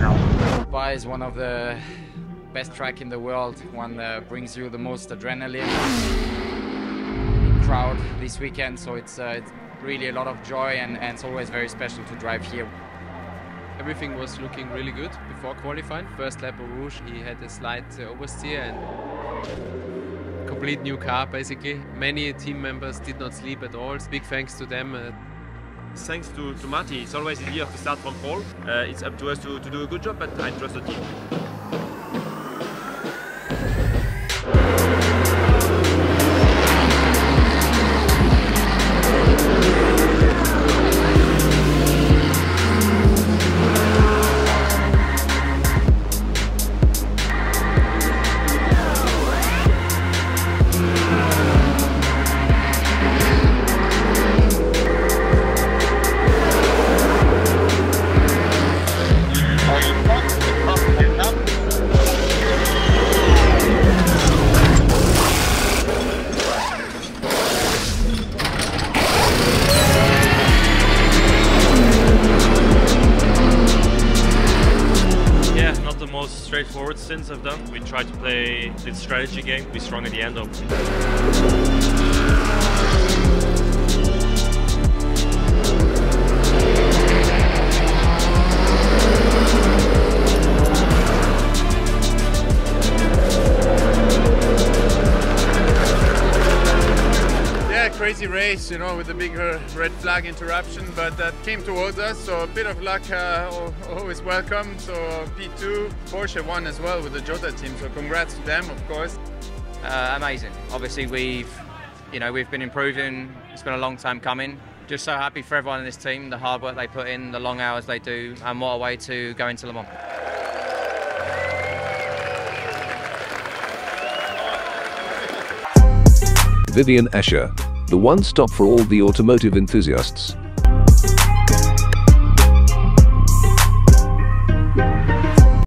go. Dubai is one of the best track in the world, one that brings you the most adrenaline crowd this weekend, so it's, uh, it's really a lot of joy and, and it's always very special to drive here. Everything was looking really good before qualifying. First lap Eau Rouge, he had a slight uh, oversteer and complete new car basically. Many team members did not sleep at all. Big thanks to them. Uh, thanks to, to Matti. It's always easier to start from pole. Uh, it's up to us to, to do a good job, but I trust the team. The most straightforward sins I've done. We try to play this strategy game, be strong at the end, obviously. Crazy race, you know, with the big uh, red flag interruption, but that came towards us, so a bit of luck uh, always welcome. So P2, Porsche won as well with the Jota team, so congrats to them, of course. Uh, amazing. Obviously, we've you know we've been improving. It's been a long time coming. Just so happy for everyone in this team, the hard work they put in, the long hours they do, and what a way to go into Le Mans. Vivian Asher, the one stop for all the automotive enthusiasts.